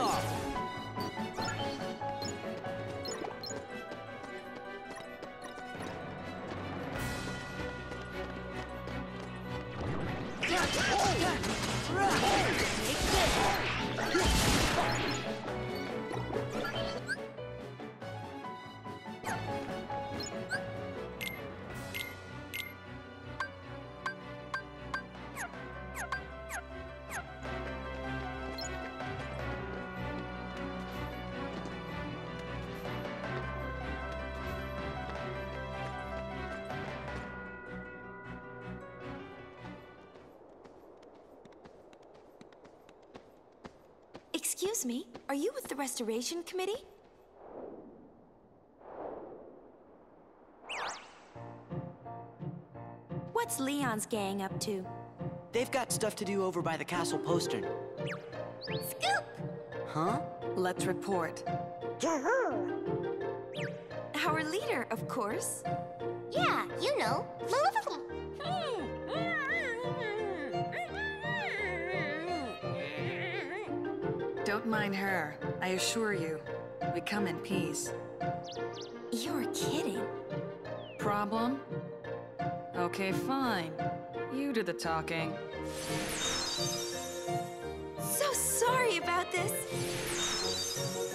off! Excuse me, are you with the Restoration Committee? What's Leon's gang up to? They've got stuff to do over by the castle postern. Scoop! Huh? Let's report. Our leader, of course. Yeah, you know. Don't mind her. I assure you, we come in peace. You're kidding. Problem? Okay, fine. You do the talking. So sorry about this.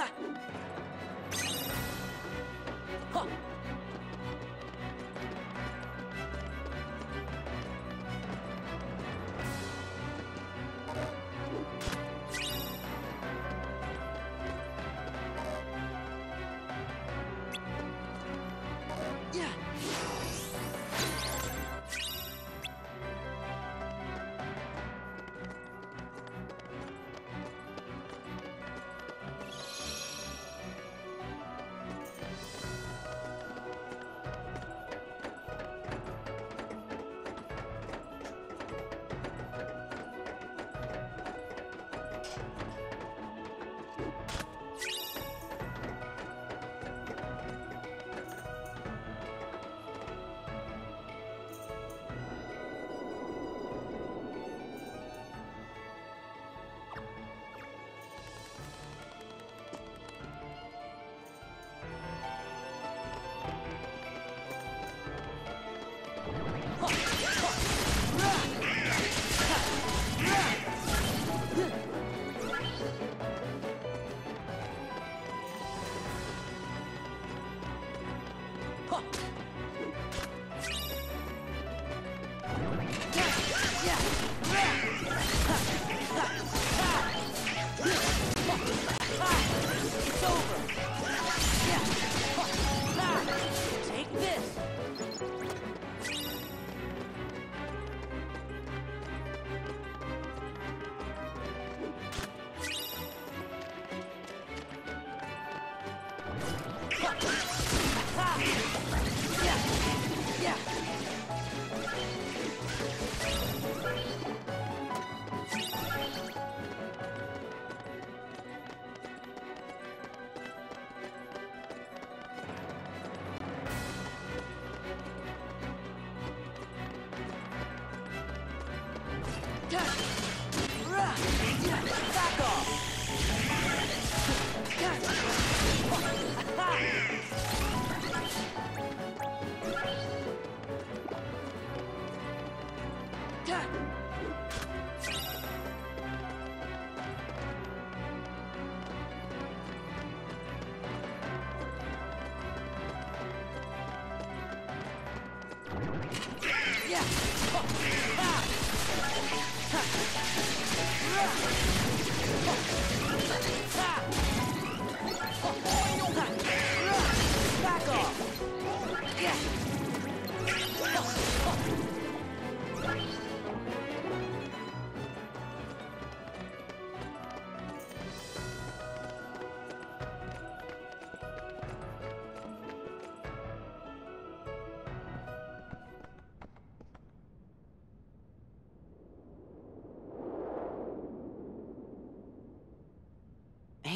哼。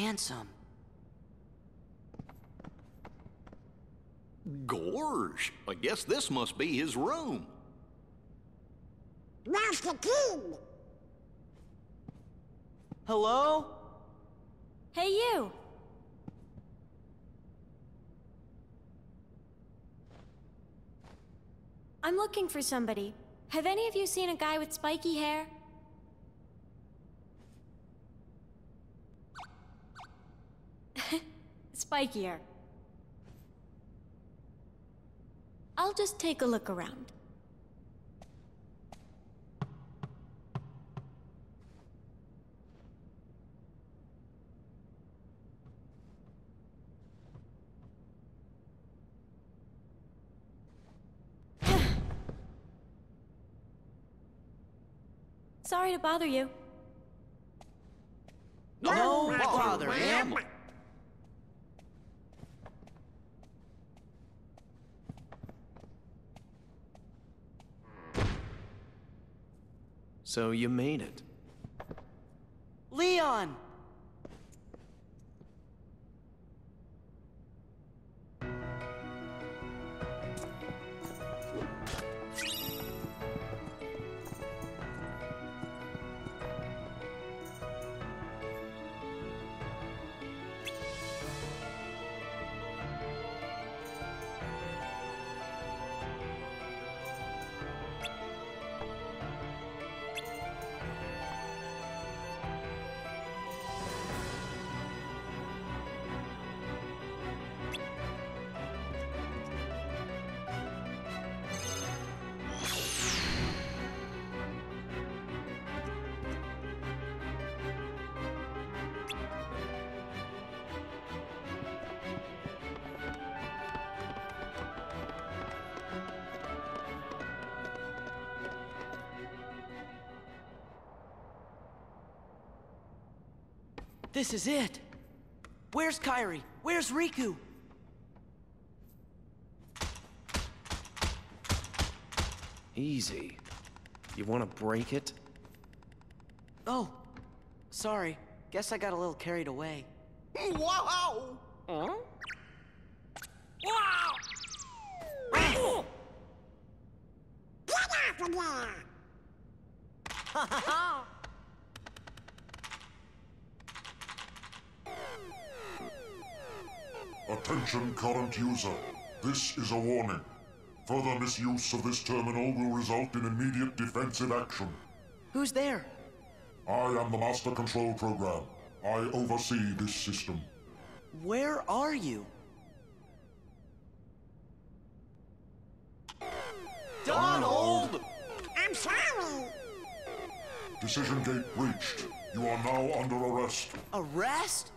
Handsome. Gorge, I guess this must be his room. Master King! Hello? Hey, you! I'm looking for somebody. Have any of you seen a guy with spiky hair? Spikier. I'll just take a look around. Sorry to bother you. No no bother, ma'am. So you made it. Leon! This is it. Where's Kairi? Where's Riku? Easy. You want to break it? Oh, sorry. Guess I got a little carried away. Wow! Attention current user. This is a warning. Further misuse of this terminal will result in immediate defensive action. Who's there? I am the Master Control Program. I oversee this system. Where are you? Donald! I'm sorry. Decision gate breached. You are now under arrest. Arrest?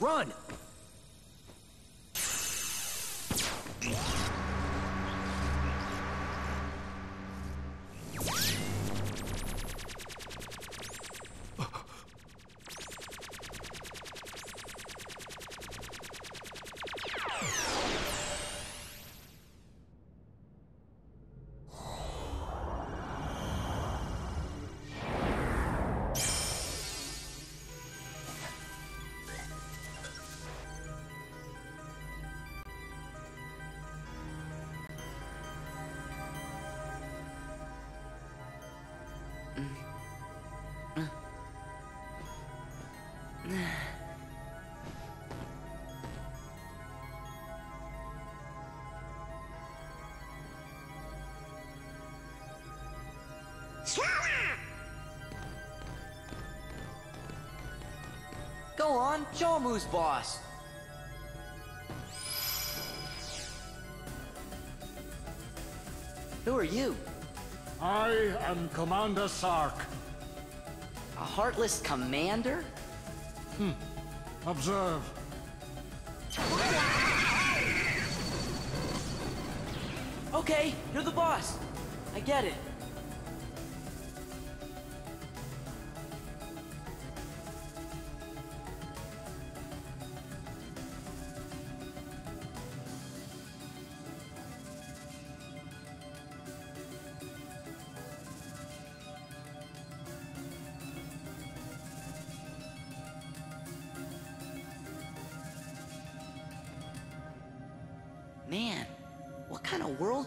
Run! Go on, who's boss. Who are you? I am Commander Sark. A heartless commander? Observe. Okay, you're the boss. I get it.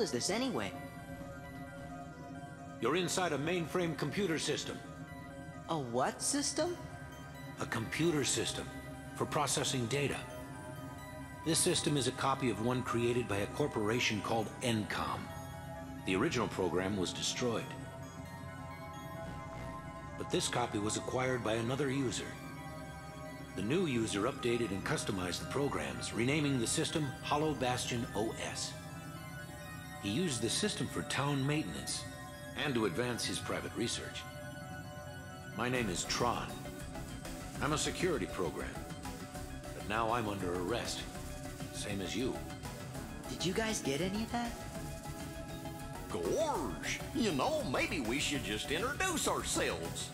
Is this anyway? You're inside a mainframe computer system. A what system? A computer system for processing data. This system is a copy of one created by a corporation called ENCOM. The original program was destroyed. But this copy was acquired by another user. The new user updated and customized the programs, renaming the system Hollow Bastion OS. He used the system for town maintenance and to advance his private research. My name is Tron. I'm a security program. But now I'm under arrest. Same as you. Did you guys get any of that? Gorge! You know, maybe we should just introduce ourselves.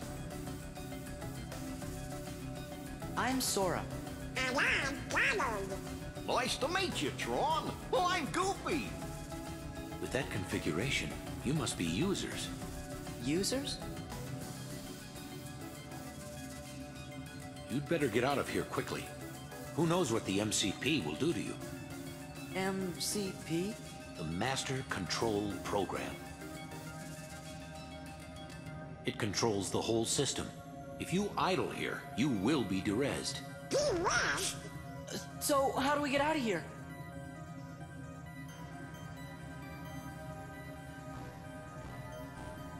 I'm Sora. And I'm Donald. Nice to meet you, Tron. Well, I'm Goofy. With that configuration, you must be users. Users? You'd better get out of here quickly. Who knows what the MCP will do to you? MCP? The Master Control Program. It controls the whole system. If you idle here, you will be derezzed. Be rest. So, how do we get out of here?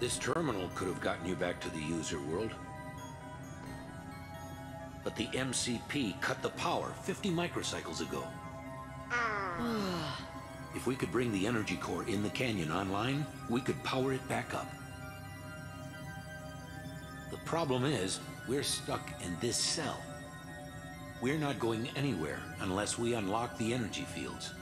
This terminal could have gotten you back to the user world. But the MCP cut the power 50 microcycles ago. Ah. if we could bring the energy core in the canyon online, we could power it back up. The problem is, we're stuck in this cell. We're not going anywhere unless we unlock the energy fields.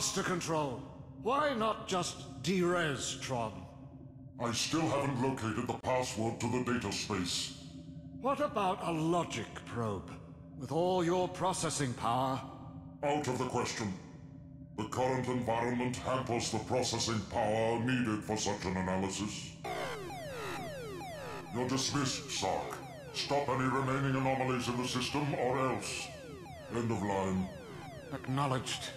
Master Control, why not just derez Tron? I still haven't located the password to the data space. What about a logic probe? With all your processing power, Out of the question. The current environment hampers the processing power needed for such an analysis. You're dismissed, Sark. Stop any remaining anomalies in the system, or else. End of line. acknowledged.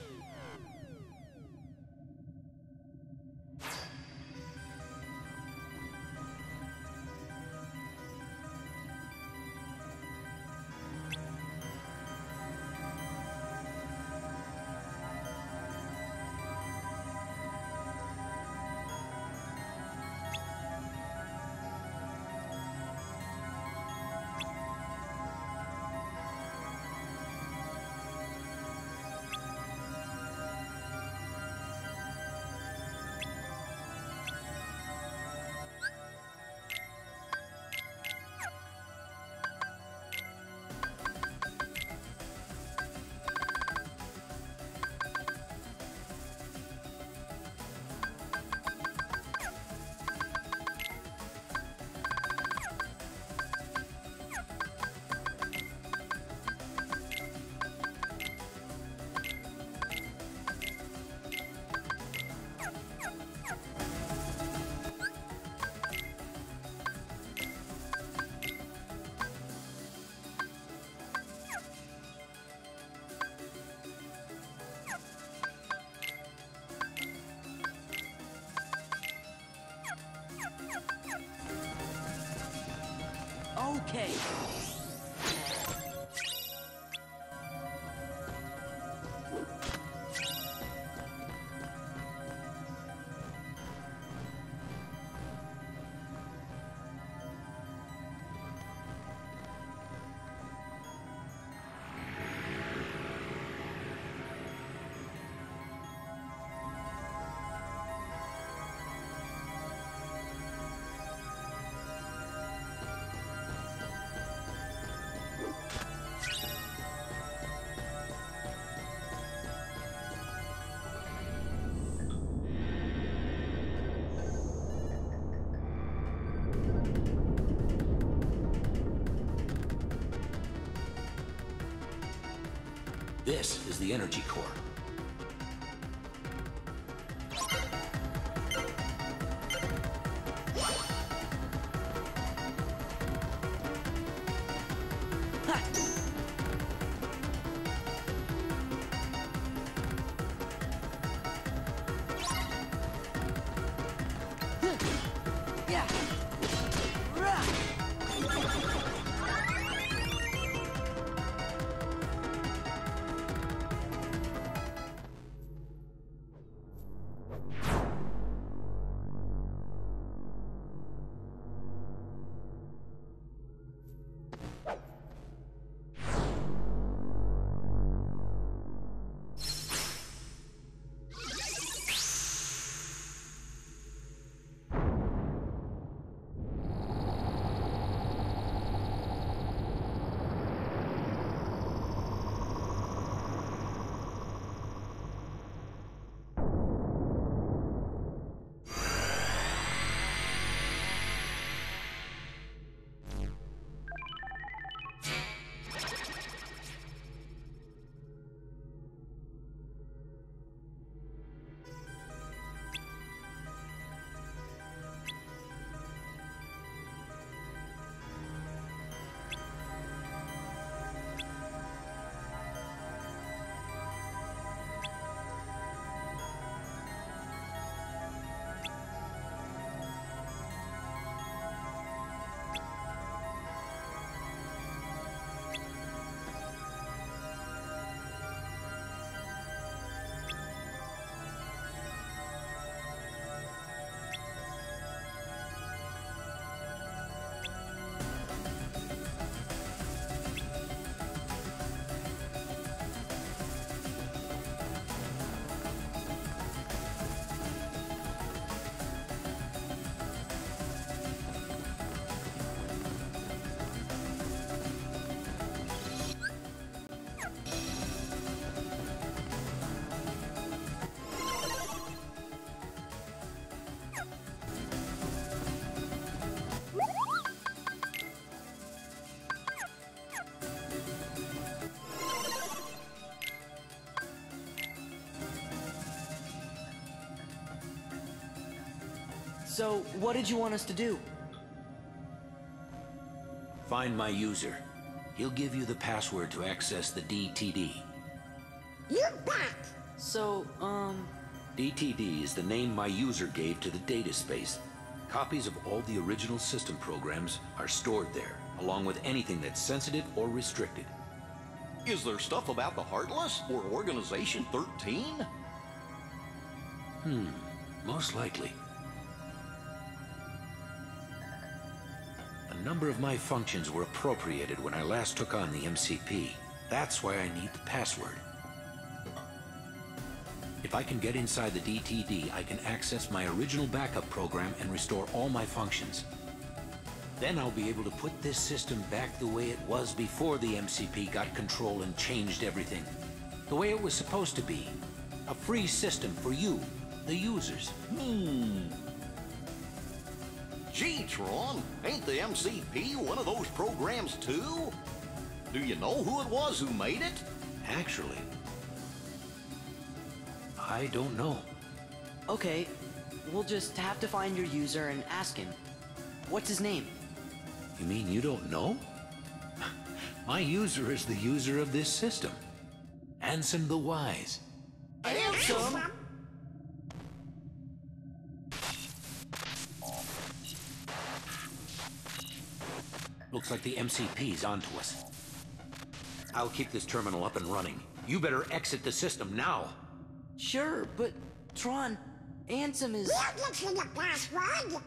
This is the energy core. So, what did you want us to do? Find my user. He'll give you the password to access the DTD. You bet. So, um, DTD is the name my user gave to the data space. Copies of all the original system programs are stored there, along with anything that's sensitive or restricted. Is there stuff about the Heartless or Organization 13? Hmm, Most likely. A number of my functions were appropriated when I last took on the MCP. That's why I need the password. If I can get inside the DTD, I can access my original backup program and restore all my functions. Then I'll be able to put this system back the way it was before the MCP got control and changed everything. The way it was supposed to be. A free system for you, the users. Hmm. Gee, Tron, ain't the MCP one of those programs too? Do you know who it was who made it? Actually, I don't know. okay. We'll just have to find your user and ask him. What's his name? You mean you don't know? My user is the user of this system. Ansem the Wise. Ansem! Looks like the MCP's onto us. I'll keep this terminal up and running. You better exit the system now. Sure, but Tron, Ansem is. We'll get you the password.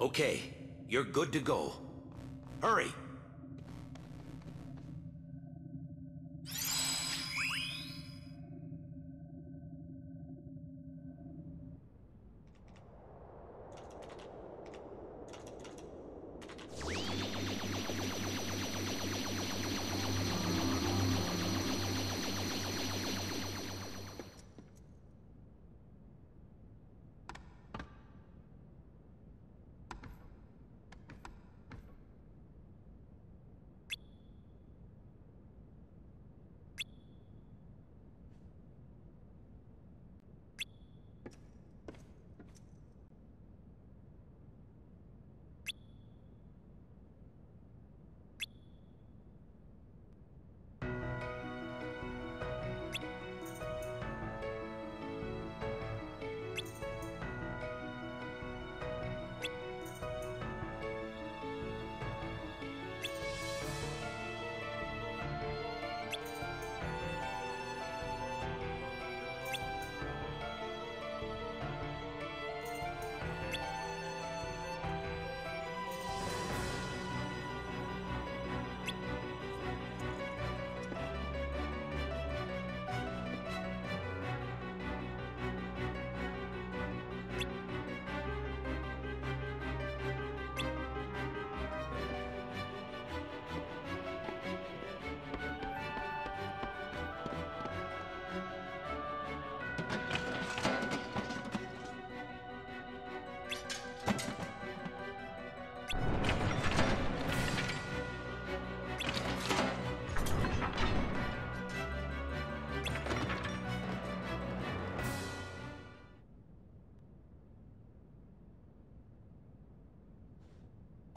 Okay, you're good to go. Hurry!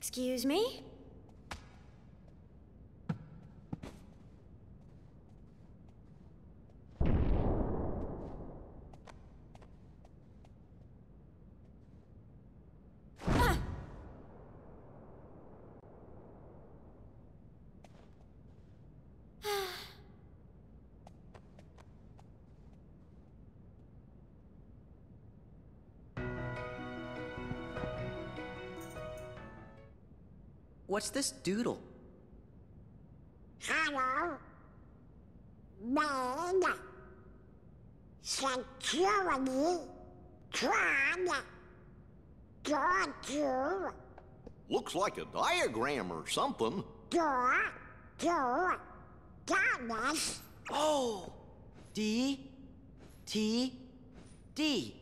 Excuse me? What's this doodle? Hello. Man. Security. Tron. Door to. Looks like a diagram or something. Door to. Darkness. Oh! D. T. D.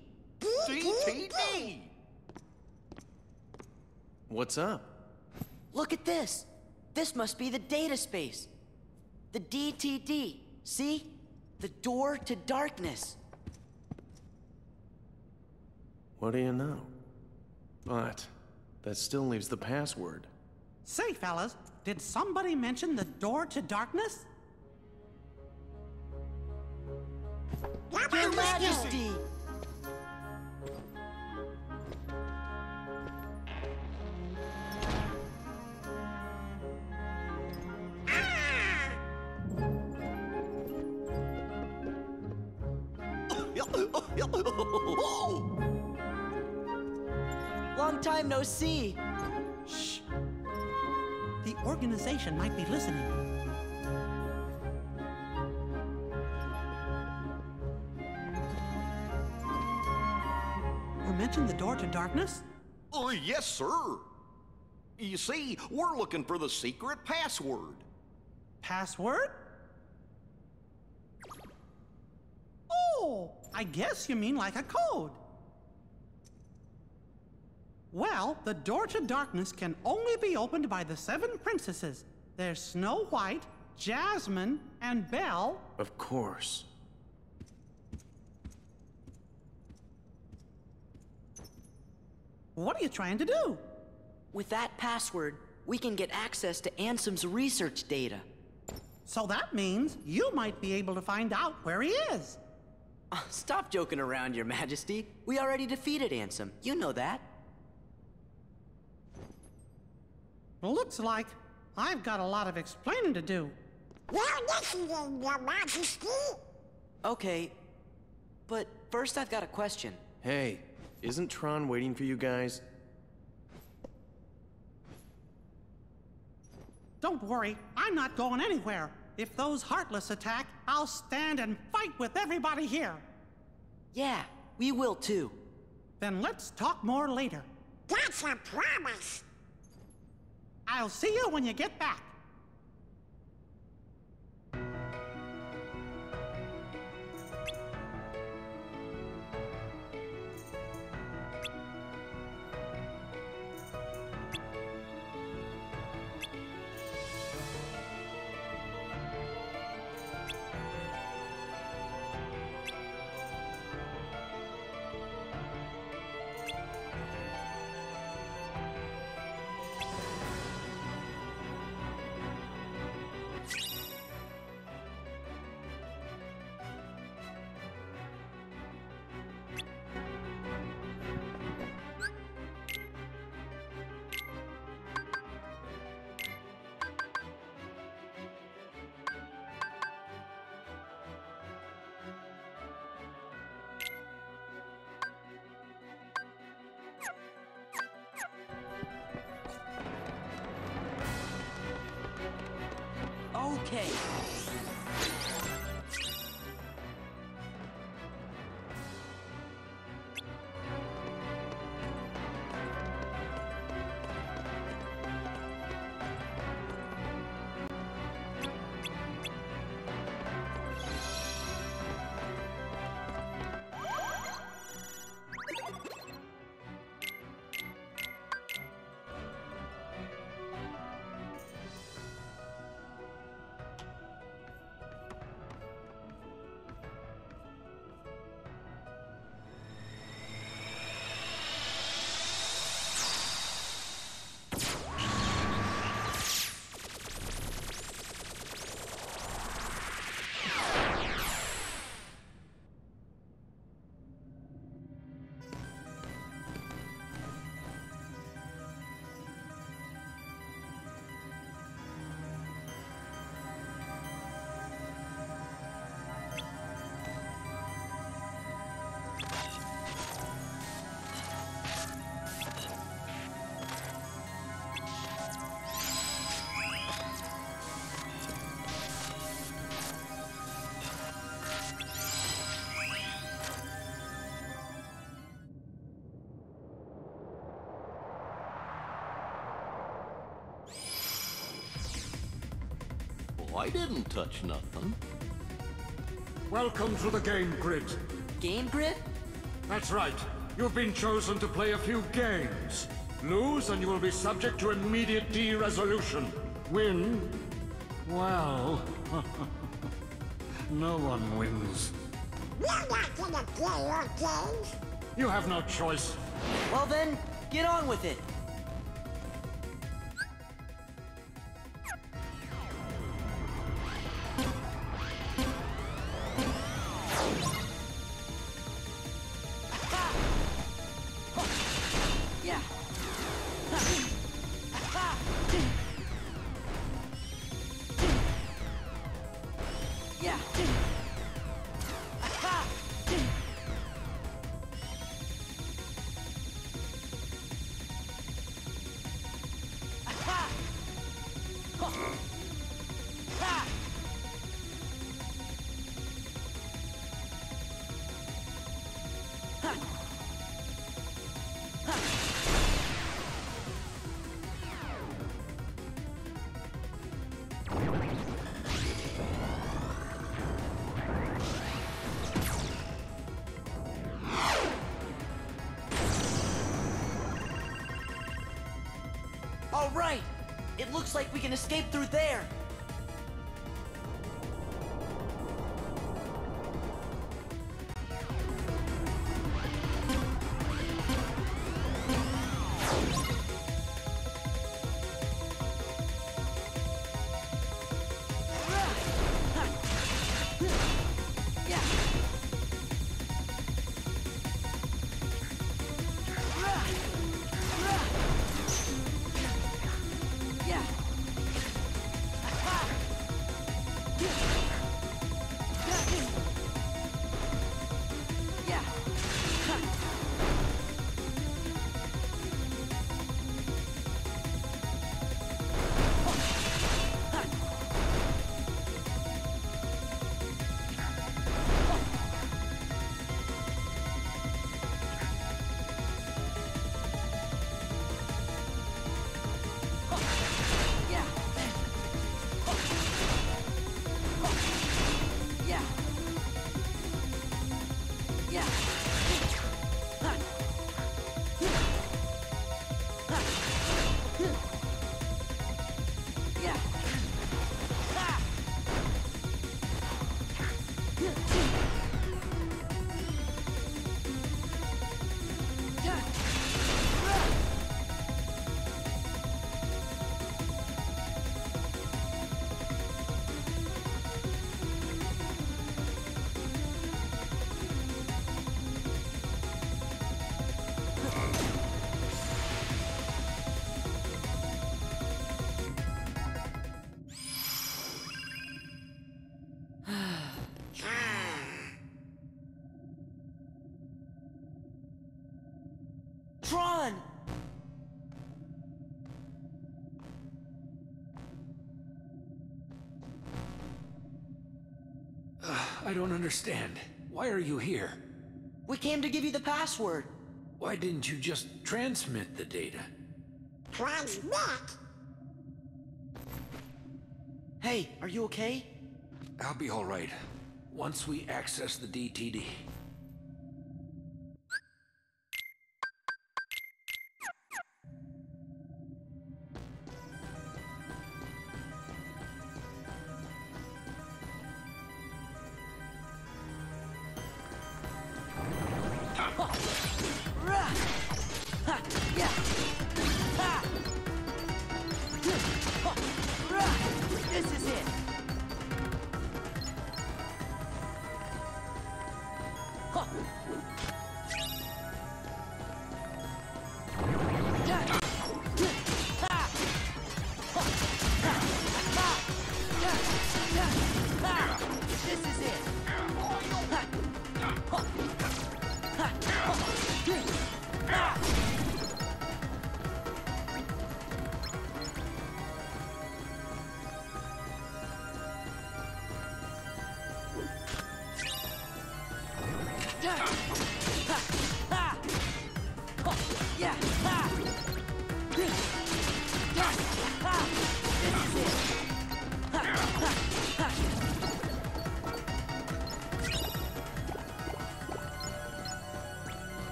What's up? Look at this! This must be the data space. The DTD. See? The door to darkness. What do you know? But that still leaves the password. Say, fellas, did somebody mention the door to darkness? Your Majesty! Long time no see. Shh. The organization might be listening. You mentioned the door to darkness? Oh, yes, sir. You see, we're looking for the secret password. Password? Oh, I guess you mean like a code. Well, the door to darkness can only be opened by the seven princesses. There's Snow White, Jasmine, and Belle. Of course. What are you trying to do? With that password, we can get access to Ansem's research data. So that means you might be able to find out where he is. Stop joking around, Your Majesty. We already defeated Ansem. You know that. Looks like I've got a lot of explaining to do. You're listening, Your Majesty. Okay, but first I've got a question. Hey, isn't Tron waiting for you guys? Don't worry, I'm not going anywhere. If those Heartless attack, I'll stand and fight with everybody here. Yeah, we will too. Then let's talk more later. That's a promise. I'll see you when you get back. Okay. I didn't touch nothing. Welcome to the game grid. Game grid? That's right. You've been chosen to play a few games. Lose and you will be subject to immediate de-resolution. Win? Well... no one wins. We're not gonna play your games. You have no choice. Well then, get on with it. Right. It looks like we can escape through there. I don't understand. Why are you here? We came to give you the password. Why didn't you just transmit the data? Transmit? Hey, are you okay? I'll be all right once we access the DTD.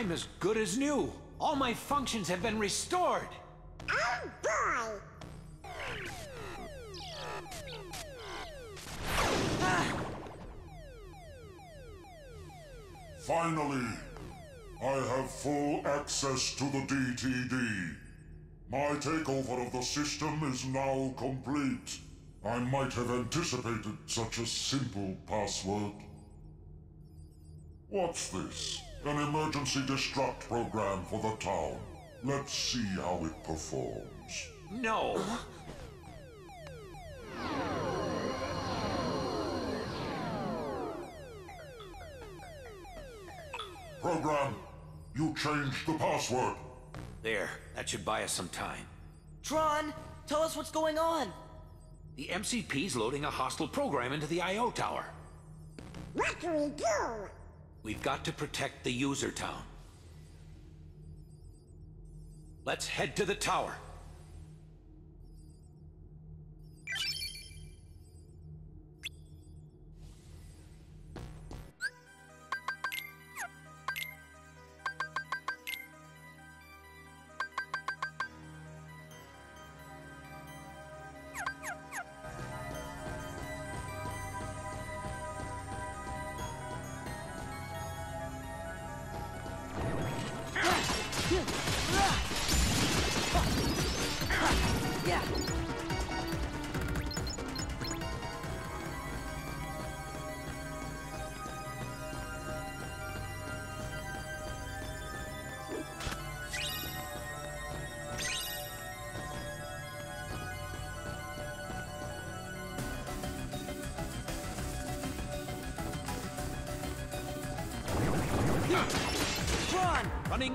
I'm as good as new. All my functions have been restored. Oh boy! Finally, I have full access to the DTD. My takeover of the system is now complete. I might have anticipated such a simple password. What's this? An emergency destruct program for the town. Let's see how it performs. No. Program, you changed the password. There, that should buy us some time. Tron, tell us what's going on. The MCP's loading a hostile program into the I.O. tower. What do we do? We've got to protect the user town. Let's head to the tower.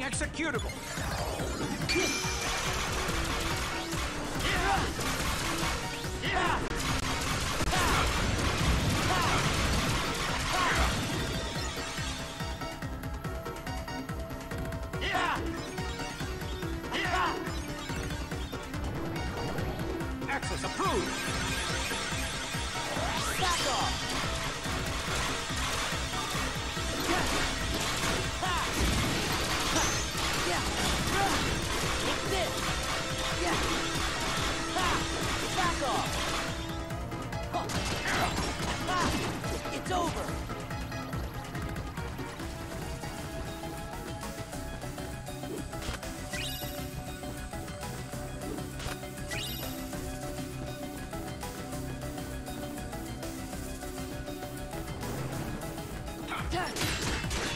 Executable.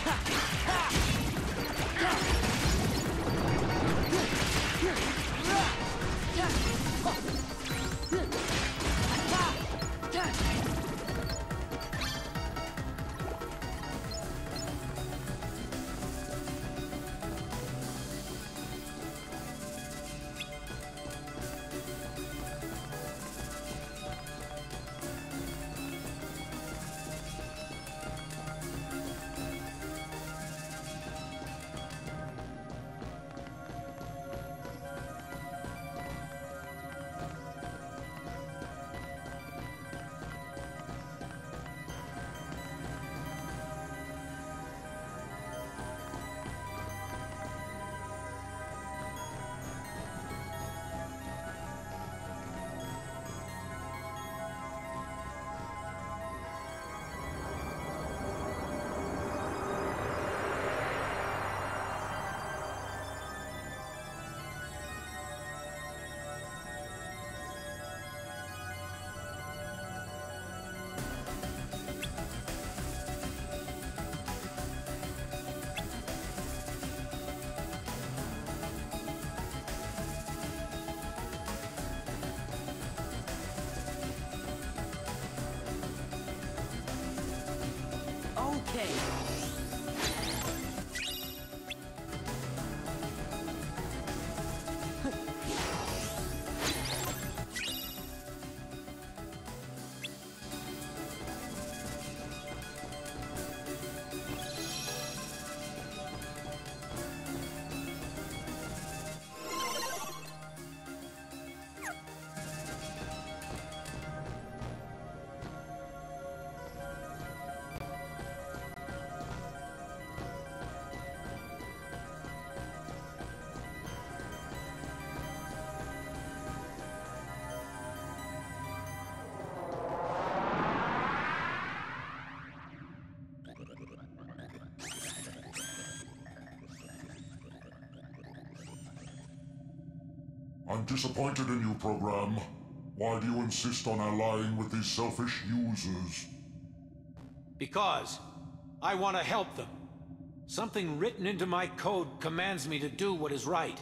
하! I'm disappointed in you, program. Why do you insist on allying with these selfish users? Because I want to help them. Something written into my code commands me to do what is right.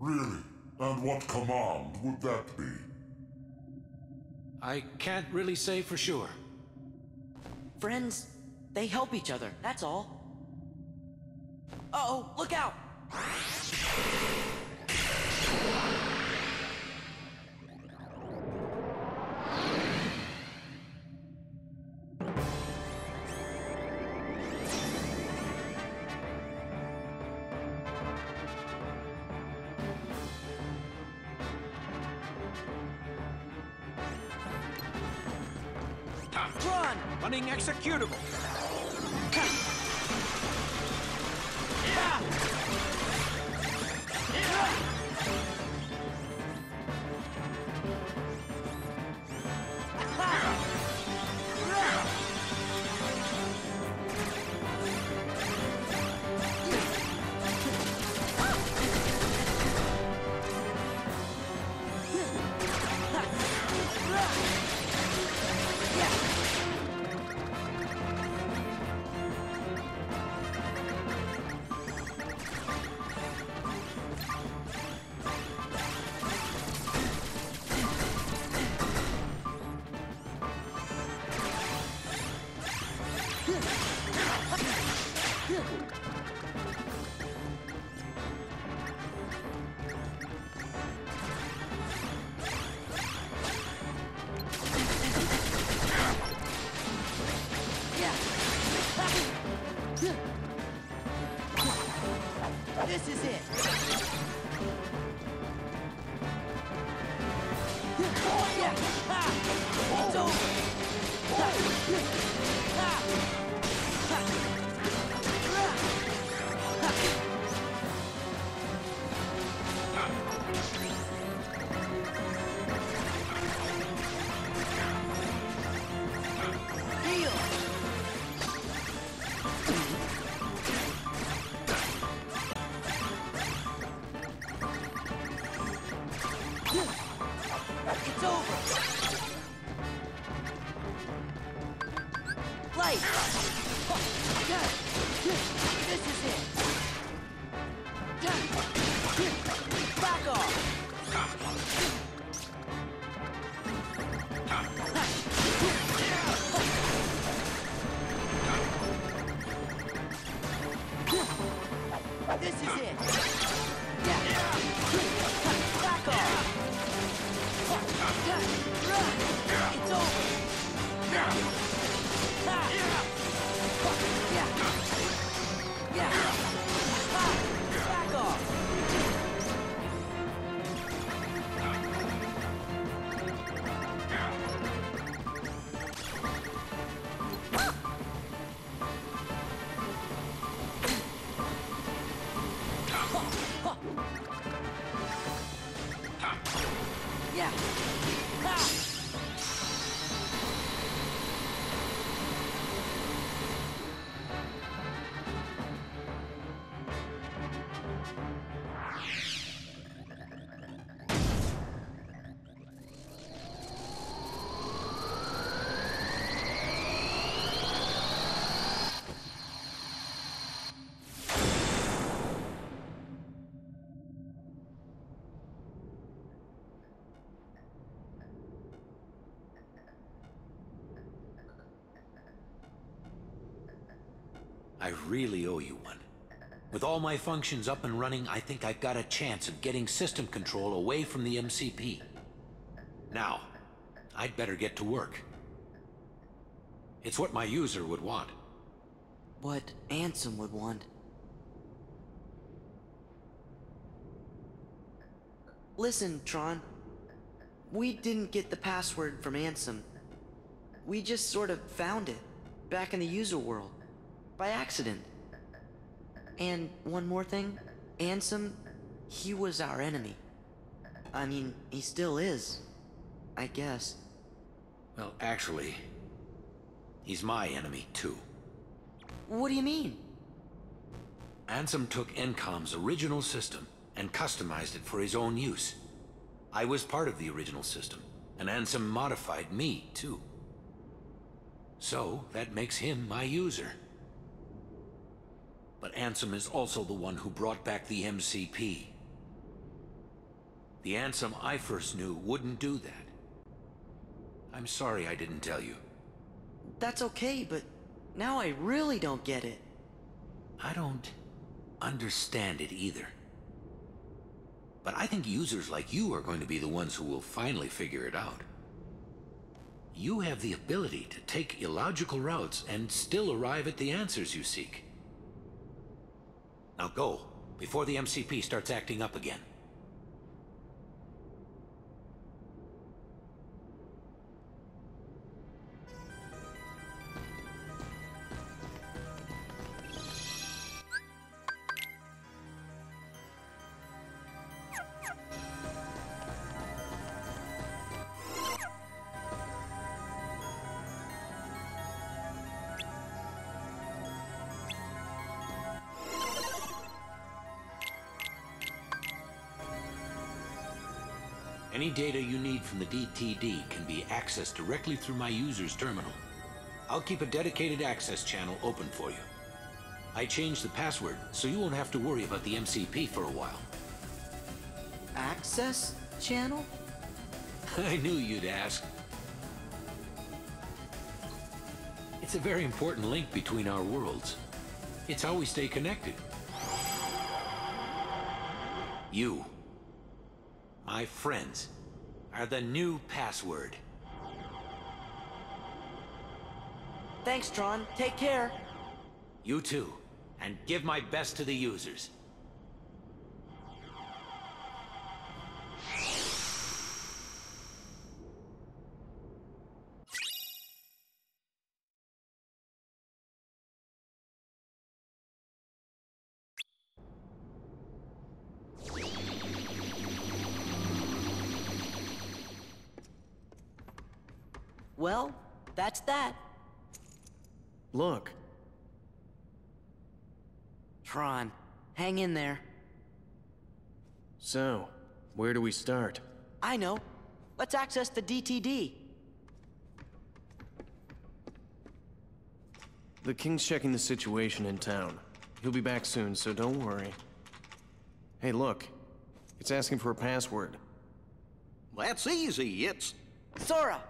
Really? And what command would that be? I can't really say for sure. Friends, they help each other, that's all. Uh-oh, look out! I really owe you one. With all my functions up and running, I think I've got a chance of getting system control away from the MCP. Now, I'd better get to work. It's what my user would want. What Ansem would want. Listen, Tron. We didn't get the password from Ansem. We just sort of found it, back in the user world, by accident. And one more thing, Ansem, he was our enemy. I mean, he still is, I guess. Well, actually, he's my enemy, too. What do you mean? Ansem took Encom's original system and customized it for his own use. I was part of the original system, and Ansem modified me, too. So, that makes him my user. But Ansem is also the one who brought back the MCP. The Ansem I first knew wouldn't do that. I'm sorry I didn't tell you. That's okay, but now I really don't get it. I don't understand it either. But I think users like you are going to be the ones who will finally figure it out. You have the ability to take illogical routes and still arrive at the answers you seek. Now go, before the MCP starts acting up again. Data you need from the DTD can be accessed directly through my user's terminal. I'll keep a dedicated access channel open for you. I changed the password, so you won't have to worry about the MCP for a while. Access channel? I knew you'd ask. It's a very important link between our worlds. It's how we stay connected. You, my friends, are the new password. Thanks, Tron. Take care. You too. And give my best to the users. Well, that's that. Look. Tron, hang in there. So, where do we start? I know. Let's access the DTD. The King's checking the situation in town. He'll be back soon, so don't worry. Hey, look. It's asking for a password. That's easy. It's Sora!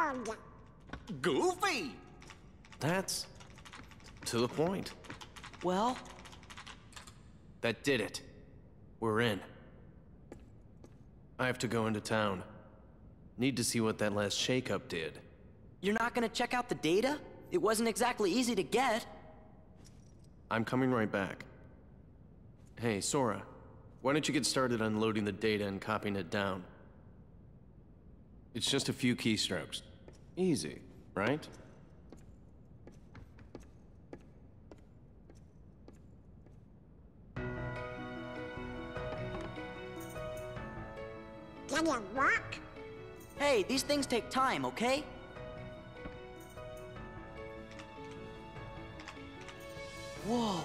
Donald! Goofy. That's... to the point. Well, That did it. We're in. I have to go into town. Need to see what that last shakeup did. you're not gonna check out the data? It wasn't exactly easy to get. I'm coming right back. Hey, Sora. Why don't you get started unloading the data and copying it down? It's just a few keystrokes. Easy, right? Can you walk? Hey, these things take time, okay? Whoa,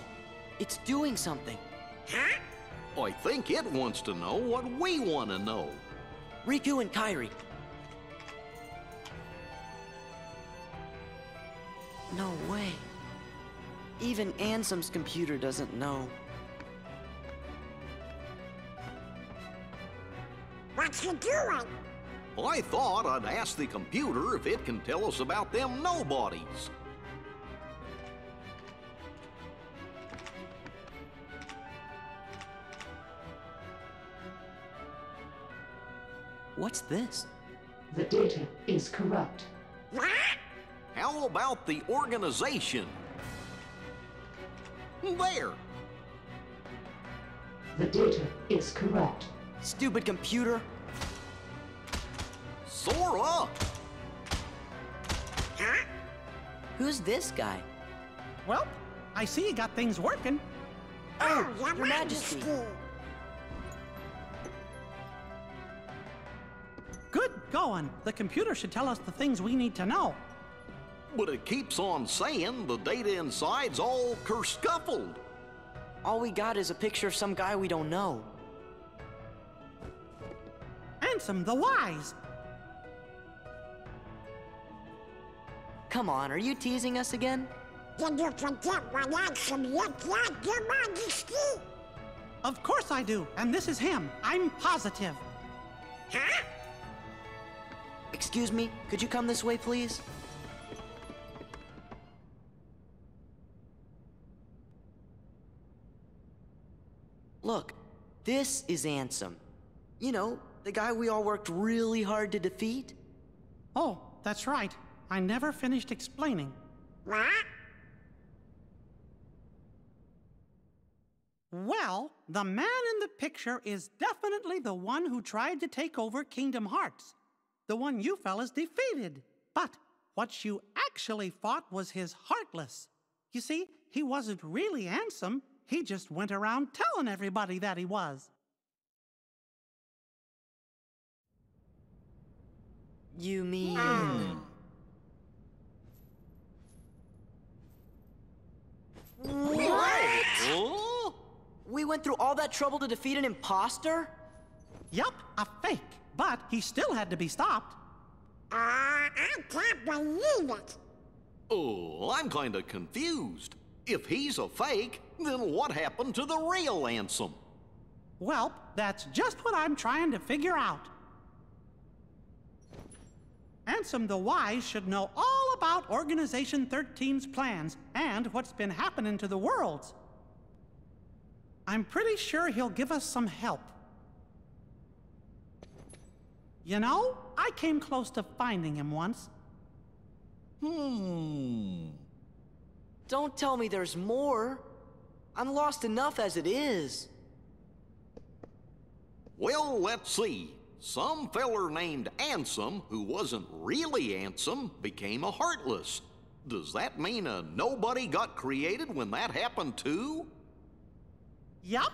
it's doing something. Huh? I think it wants to know what we want to know. Riku and Kairi. No way. Even Ansem's computer doesn't know. What's he doing? I thought I'd ask the computer if it can tell us about them nobodies. What's this? The data is corrupt. How about the organization? There! The data is correct. Stupid computer. Sora! Who's this guy? Well, I see you got things working. Oh, Your Majesty. Good going. The computer should tell us the things we need to know. But it keeps on saying the data inside's all kerscuffled. All we got is a picture of some guy we don't know. Ansem the Wise. Come on, are you teasing us again? Did you forget what Ansem looked like, Your Majesty? Of course I do, and this is him. I'm positive. Huh? Excuse me, could you come this way, please? Look, this is Ansem. You know, the guy we all worked really hard to defeat. Oh, that's right. I never finished explaining. What? Well, the man in the picture is definitely the one who tried to take over Kingdom Hearts. The one you fellas defeated. But what you actually fought was his Heartless. You see, he wasn't really Ansem. He just went around telling everybody that he was. You mean. What? Huh? We went through all that trouble to defeat an imposter? Yup, a fake. But he still had to be stopped. Uh, I can't believe it. Oh, I'm kinda confused. If he's a fake, then what happened to the real Ansem? Well, that's just what I'm trying to figure out. Ansem the Wise should know all about Organization 13's plans and what's been happening to the worlds. I'm pretty sure he'll give us some help. You know, I came close to finding him once. Hmm. Don't tell me there's more. I'm lost enough as it is. Well, let's see. Some feller named Ansem, who wasn't really Ansem, became a Heartless. Does that mean a nobody got created when that happened too? Yup.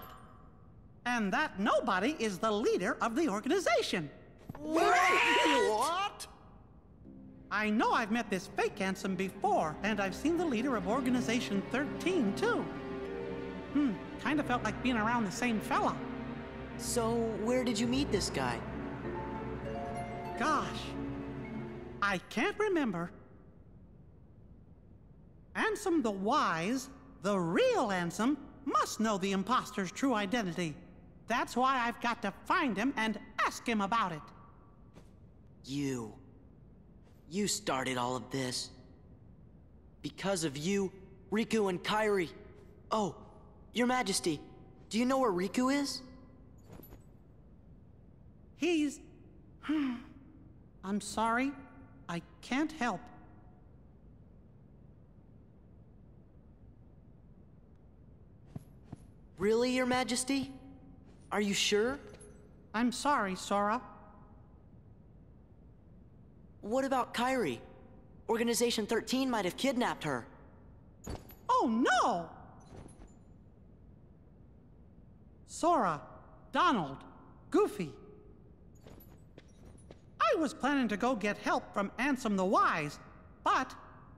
And that nobody is the leader of the organization. What? I know I've met this fake Ansem before, and I've seen the leader of Organization 13 too. Hmm, kind of felt like being around the same fella. So, where did you meet this guy? Gosh, I can't remember. Ansem the Wise, the real Ansem, must know the imposter's true identity. That's why I've got to find him and ask him about it. You. You started all of this. Because of you, Riku and Kairi. Oh, Your Majesty, do you know where Riku is? He's. Hmm, I'm sorry. I can't help. Really, Your Majesty? Are you sure? I'm sorry, Sora. What about Kairi? Organization 13 might have kidnapped her. Oh no! Sora, Donald, Goofy. I was planning to go get help from Ansem the Wise, but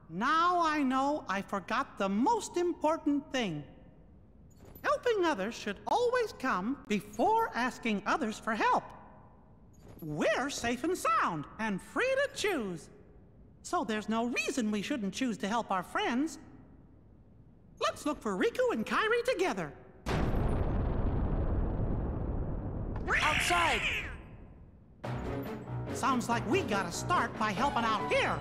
now I know I forgot the most important thing. Helping others should always come before asking others for help. We're safe and sound and free to choose. So there's no reason we shouldn't choose to help our friends. Let's look for Riku and Kairi together. Outside! Sounds like we gotta start by helping out here.